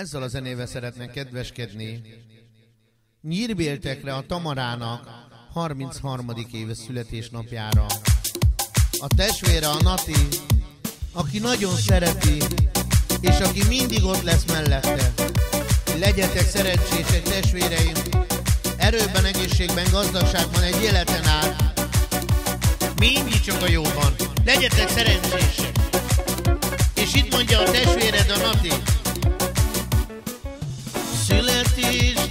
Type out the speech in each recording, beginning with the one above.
Ezzel a zenével szeretnék kedveskedni Nyírbéltekre a Tamarának 33. éve születésnapjára. A testvére a Nati, aki nagyon szereti, és aki mindig ott lesz mellette. Legyetek szerencsések, testvéreim! Erőben, egészségben, gazdagságban egy életen át. Mindig csak a jóban. Legyetek szerencsések! És itt mondja a testvéred a Nati. justice.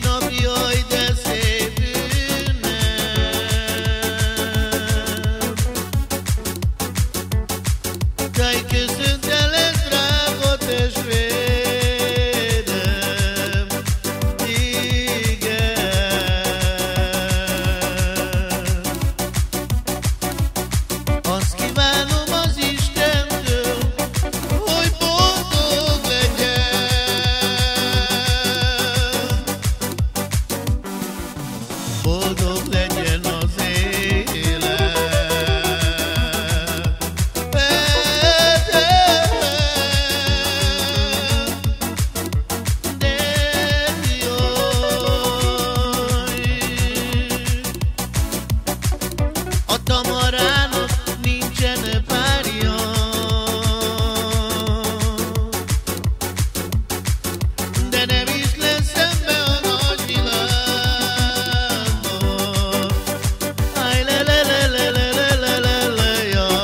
A tamarának nincsen párja. De nem is lesz a nagyvilágban. Aj, le, le, le, le, le, le, le, le, le, jaj.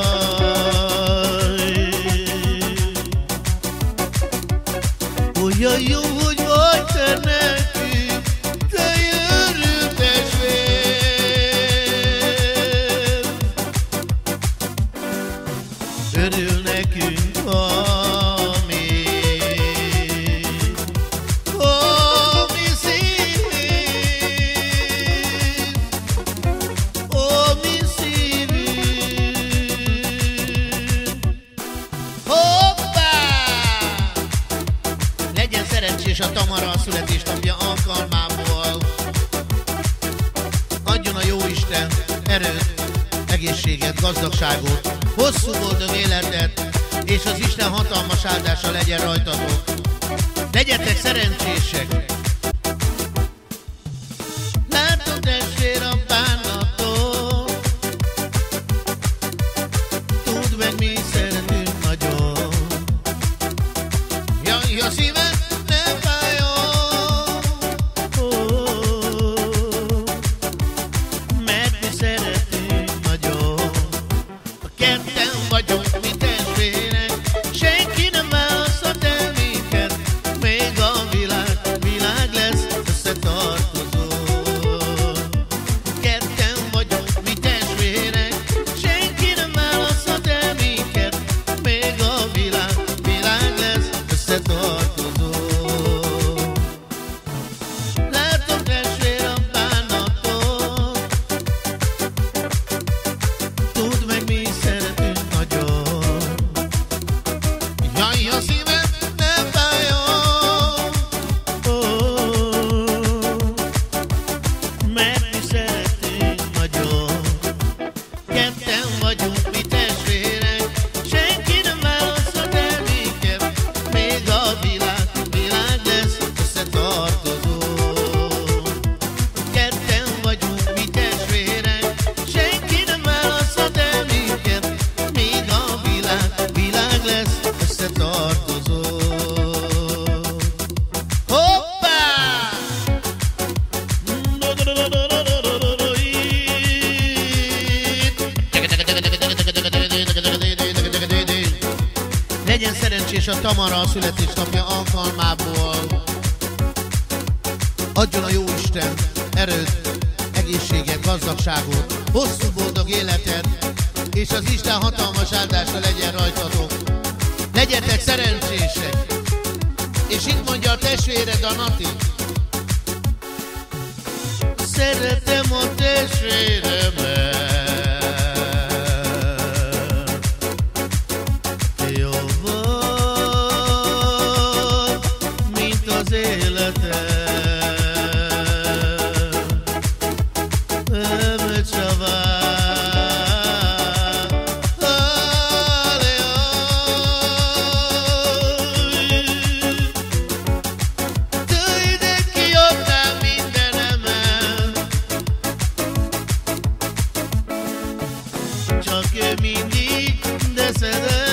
Olyan jó, hogy vagy te nekünk, Szerencsés a Tamara a születésnapja alkalmából. Adjon a Jóisten erőt, egészséget, gazdagságot, hosszú boldog életet, és az Isten hatalmas áldása legyen rajtatok. Legyetek szerencsések! Legyen szerencsés a Tamara a születésnapja alkalmából. Adjon a Jóisten erőt, egészséget, gazdagságot, hosszú boldog életet, és az Isten hatalmas áldása legyen rajtatok. Legyetek szerencsések! És itt mondja a testvéred a Nati. mi dignidad.